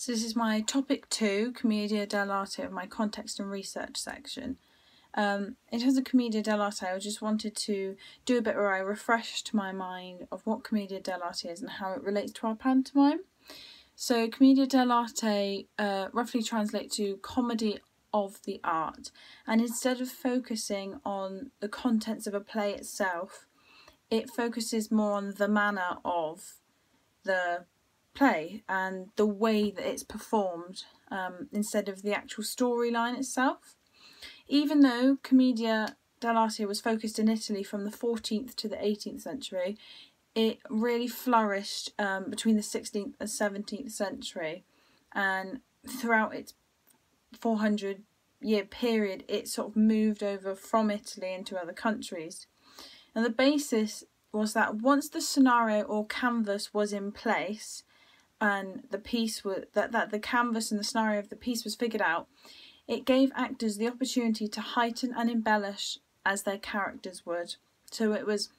So this is my topic two, Commedia dell'arte of my context and research section. Um, in terms of Commedia dell'arte, I just wanted to do a bit where I refreshed my mind of what Commedia dell'arte is and how it relates to our pantomime. So Commedia dell'arte uh, roughly translates to comedy of the art, and instead of focusing on the contents of a play itself, it focuses more on the manner of the play and the way that it's performed um, instead of the actual storyline itself. Even though Commedia dell'arte was focused in Italy from the 14th to the 18th century, it really flourished um, between the 16th and 17th century, and throughout its 400 year period, it sort of moved over from Italy into other countries. And the basis was that once the scenario or canvas was in place, and the piece was that, that the canvas and the scenario of the piece was figured out, it gave actors the opportunity to heighten and embellish as their characters would. So it was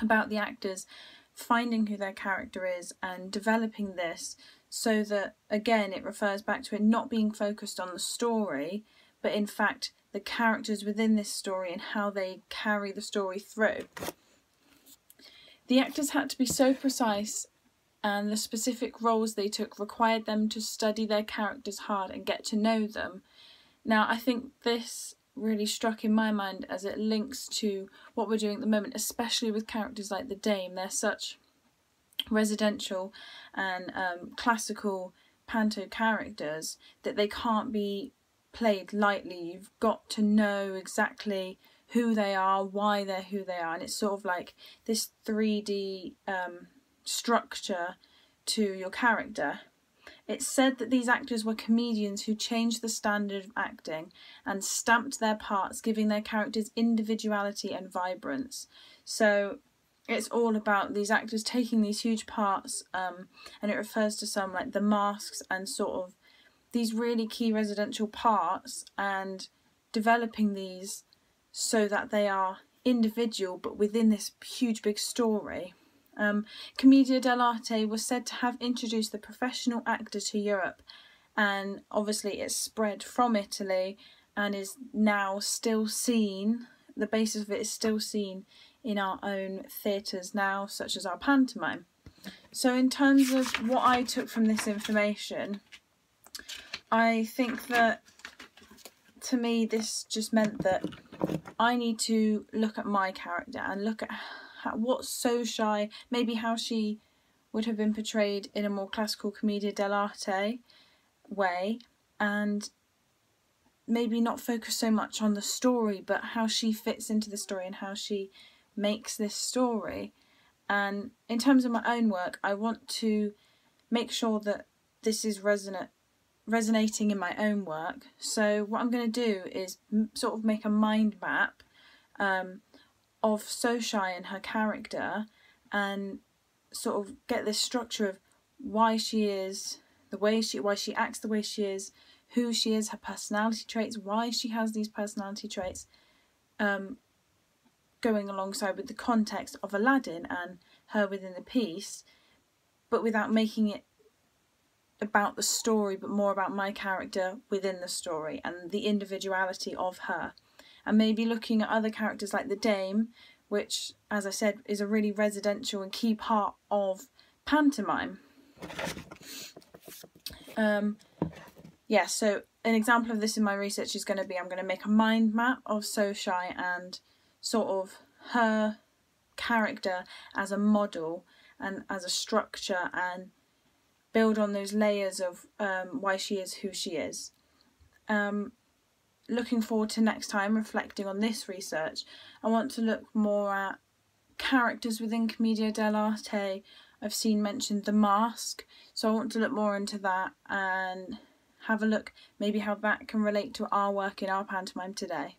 about the actors finding who their character is and developing this so that again it refers back to it not being focused on the story but in fact the characters within this story and how they carry the story through. The actors had to be so precise and the specific roles they took required them to study their characters hard and get to know them. Now, I think this really struck in my mind as it links to what we're doing at the moment, especially with characters like the Dame. They're such residential and um, classical panto characters that they can't be played lightly. You've got to know exactly who they are, why they're who they are, and it's sort of like this 3D um, structure to your character. It's said that these actors were comedians who changed the standard of acting and stamped their parts, giving their characters individuality and vibrance. So it's all about these actors taking these huge parts, um, and it refers to some like the masks and sort of these really key residential parts and developing these so that they are individual but within this huge big story. Um, Commedia dell'arte was said to have introduced the professional actor to Europe, and obviously it spread from Italy and is now still seen. The basis of it is still seen in our own theatres now, such as our pantomime. So, in terms of what I took from this information, I think that to me, this just meant that I need to look at my character and look at what's so shy, maybe how she would have been portrayed in a more classical commedia dell'arte way, and maybe not focus so much on the story, but how she fits into the story and how she makes this story. And in terms of my own work, I want to make sure that this is resonant resonating in my own work. So what I'm going to do is sort of make a mind map um, of Soshai and her character and sort of get this structure of why she is the way she why she acts the way she is who she is her personality traits why she has these personality traits um, going alongside with the context of Aladdin and her within the piece but without making it about the story but more about my character within the story and the individuality of her and maybe looking at other characters like the Dame, which, as I said, is a really residential and key part of pantomime. Um, yeah, so an example of this in my research is going to be I'm going to make a mind map of Soshai and sort of her character as a model and as a structure and build on those layers of um, why she is who she is. Um, looking forward to next time reflecting on this research, I want to look more at characters within Commedia dell'arte. I've seen mentioned the mask, so I want to look more into that and have a look maybe how that can relate to our work in our pantomime today.